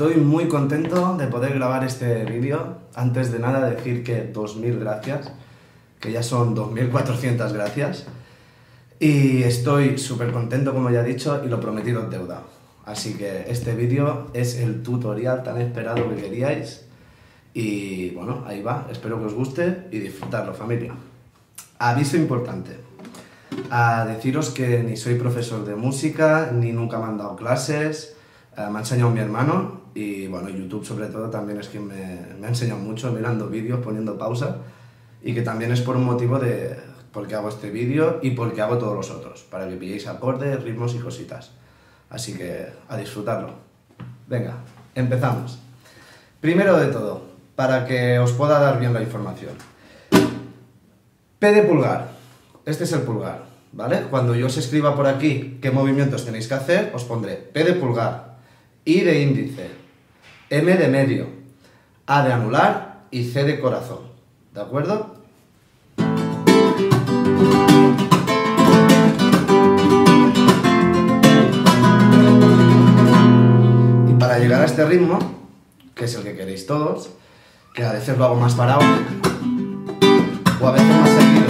Estoy muy contento de poder grabar este vídeo. Antes de nada decir que 2.000 gracias, que ya son 2.400 gracias. Y estoy súper contento, como ya he dicho, y lo prometido es deuda. Así que este vídeo es el tutorial tan esperado que queríais. Y bueno, ahí va. Espero que os guste y disfrutarlo, familia. Aviso importante. A deciros que ni soy profesor de música, ni nunca me han dado clases. Eh, me ha enseñado mi hermano y bueno, YouTube sobre todo también es quien me, me ha enseñado mucho mirando vídeos, poniendo pausa y que también es por un motivo de por qué hago este vídeo y por qué hago todos los otros, para que pilléis acordes, ritmos y cositas. Así que a disfrutarlo. Venga, empezamos. Primero de todo, para que os pueda dar bien la información. P de pulgar. Este es el pulgar, ¿vale? Cuando yo os escriba por aquí qué movimientos tenéis que hacer, os pondré P de pulgar, I de índice, M de medio, A de anular y C de corazón. ¿De acuerdo? Y para llegar a este ritmo, que es el que queréis todos, que a veces lo hago más parado o a veces más seguido.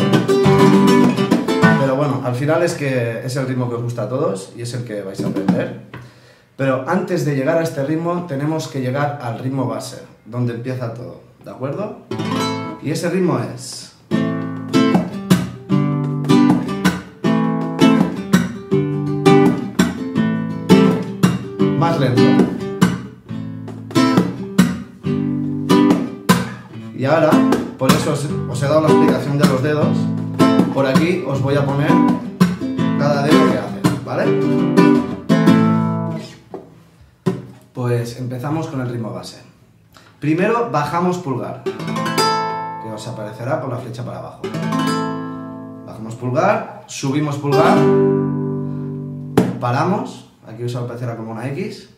Pero bueno, al final es que es el ritmo que os gusta a todos y es el que vais a aprender. Pero antes de llegar a este ritmo tenemos que llegar al ritmo base, donde empieza todo, ¿de acuerdo? Y ese ritmo es... Más lento. Y ahora, por eso os, he dado la explicación de los dedos, por aquí os voy a poner cada dedo que hace, ¿vale? Pues empezamos con el ritmo base. Primero bajamos pulgar, que os aparecerá con la flecha para abajo. Bajamos pulgar, subimos pulgar, paramos, aquí os aparecerá como una X.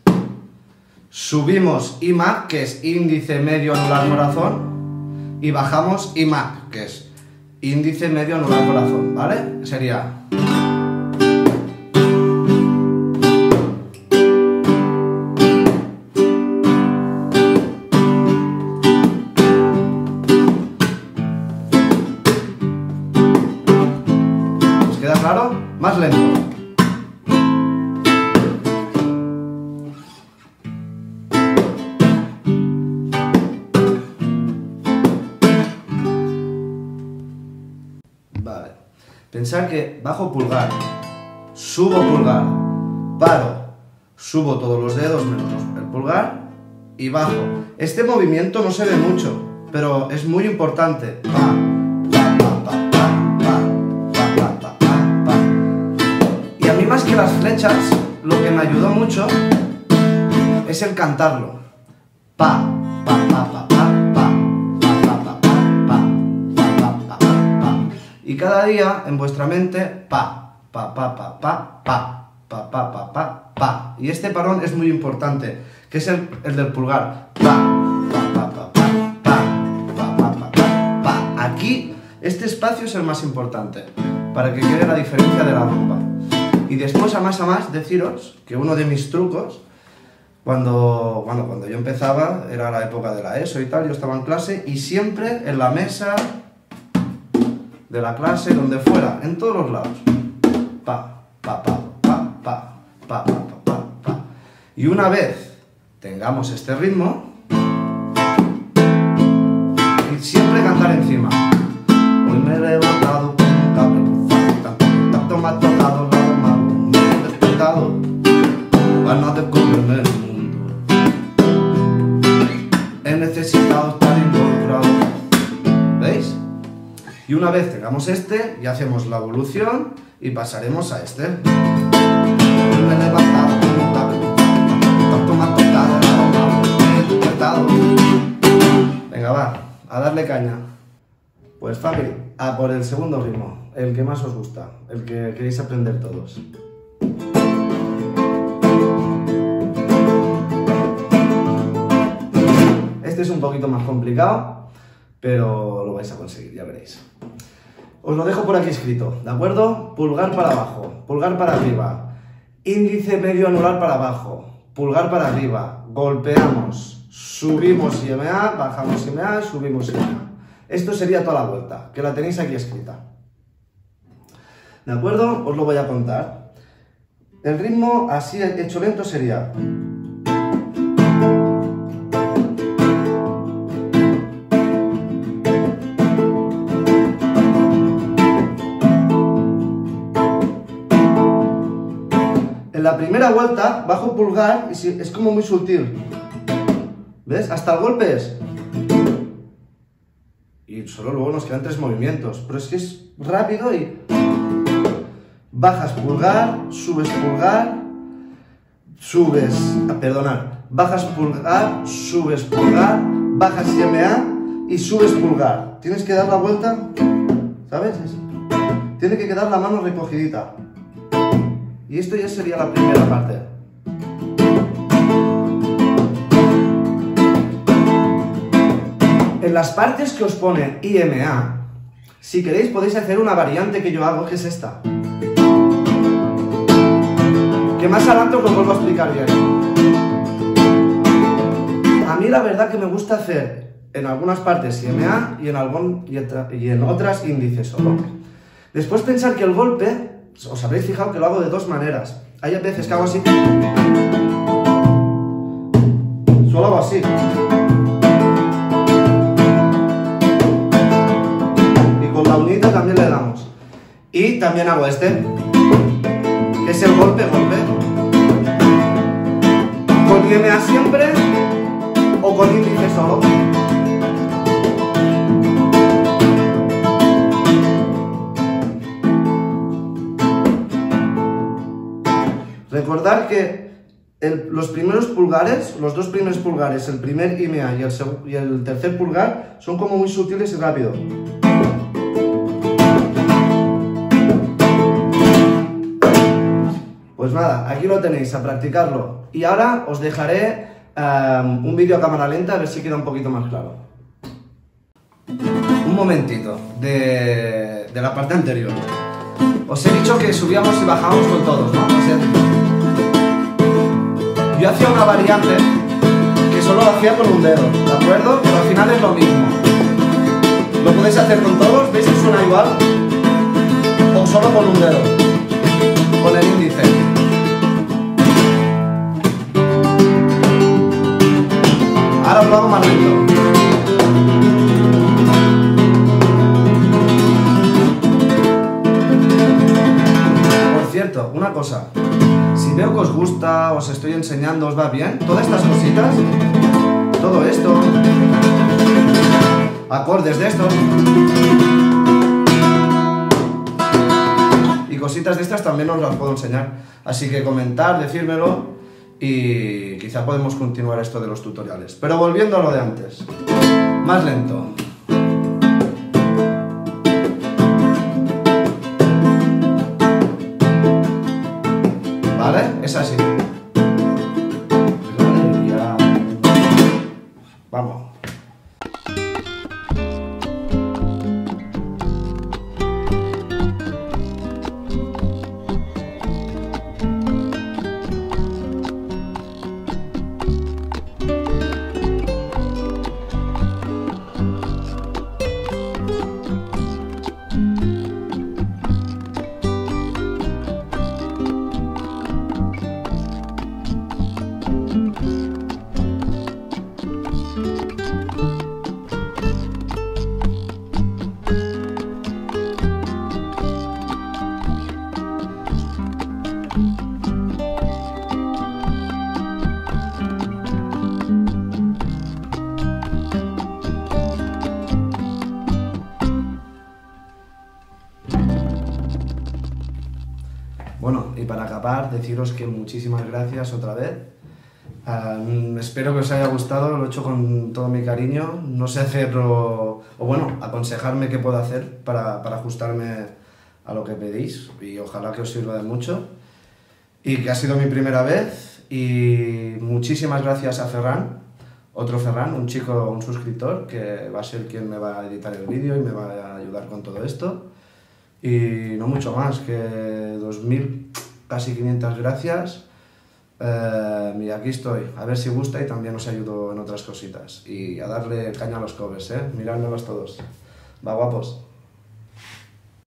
Subimos IMAC, que es índice medio anular corazón, y bajamos IMAC, que es índice medio anular corazón, ¿vale? Sería Pensar que bajo pulgar, subo pulgar, paro, subo todos los dedos menos el pulgar y bajo. Este movimiento no se ve mucho, pero es muy importante. Y a mí más que las flechas, lo que me ayudó mucho es el cantarlo. Y cada día en vuestra mente, pa, pa, pa, pa, pa, pa, pa, pa, pa, pa, pa. Y este parón es muy importante, que es el, el del pulgar. Pa, pa, pa, pa, pa, pa, pa, pa, pa, pa. Aquí, este espacio es el más importante, para que quede la diferencia de la rumba. Y después, a más a más, deciros que uno de mis trucos, cuando, bueno, cuando yo empezaba, era la época de la ESO y tal, yo estaba en clase y siempre en la mesa de la clase, donde fuera, en todos los lados. Pa, pa, pa, pa, pa, pa, pa, pa, pa. Y una vez tengamos este ritmo, siempre cantar encima. Una vez tengamos este, ya hacemos la evolución y pasaremos a este. Venga, va, a darle caña. Pues Fabi, a por el segundo ritmo, el que más os gusta, el que queréis aprender todos. Este es un poquito más complicado, pero lo vais a conseguir, ya veréis. Os lo dejo por aquí escrito, ¿de acuerdo? Pulgar para abajo, pulgar para arriba, índice medio anular para abajo, pulgar para arriba, golpeamos, subimos IMA, bajamos IMA, subimos IMA. Esto sería toda la vuelta, que la tenéis aquí escrita. ¿De acuerdo? Os lo voy a contar. El ritmo así hecho lento sería... la primera vuelta bajo pulgar y es como muy sutil. ¿Ves? Hasta el golpe es... Y solo luego nos quedan tres movimientos. Pero es que es rápido y... Bajas pulgar, subes pulgar, subes... Ah, perdonad. Bajas pulgar, subes pulgar, bajas IMA y subes pulgar. Tienes que dar la vuelta, ¿sabes? Tiene que quedar la mano recogidita. Y esto ya sería la primera parte. En las partes que os pone IMA, si queréis podéis hacer una variante que yo hago, que es esta. Que más adelante os lo vuelvo a explicar bien. A mí la verdad que me gusta hacer en algunas partes IMA y en, algún, y en otras índices solo. Después pensar que el golpe os habréis fijado que lo hago de dos maneras. Hay veces que hago así. Solo hago así. Y con la unita también le damos. Y también hago este. Que es el golpe, golpe. Con IMA siempre o con índice solo. Recordar que los primeros pulgares, los dos primeros pulgares, el primer IMA y el, y el tercer pulgar, son como muy sutiles y rápidos. Pues nada, aquí lo tenéis, a practicarlo. Y ahora os dejaré um, un vídeo a cámara lenta a ver si queda un poquito más claro. Un momentito de la parte anterior. Os he dicho que subíamos y bajábamos con todos, ¿no? Yo hacía una variante que solo lo hacía con un dedo, ¿de acuerdo? Pero al final es lo mismo. Lo podéis hacer con todos, ¿veis que suena igual? O solo con un dedo, con el índice. Ahora os lo hago más lento. Por cierto, una cosa veo que os gusta, os estoy enseñando, os va bien, todas estas cositas, todo esto, acordes de estos, y cositas de estas también os las puedo enseñar. Así que comentar, decírmelo y quizá podemos continuar esto de los tutoriales. Pero volviendo a lo de antes, más lento. Deciros que muchísimas gracias otra vez. Ah, espero que os haya gustado, lo he hecho con todo mi cariño. No sé hacerlo, o bueno, aconsejarme qué puedo hacer para, para ajustarme a lo que pedís y ojalá que os sirva de mucho. Y que ha sido mi primera vez y muchísimas gracias a Ferran, otro Ferran, un chico, un suscriptor, que va a ser quien me va a editar el vídeo y me va a ayudar con todo esto. Y no mucho más, que 2.000, casi 500 gracias Eh, mira, aquí estoy. A ver si gusta y también os ayudo en otras cositas. Y a darle caña a los covers, ¿eh? Todos. Va, guapos.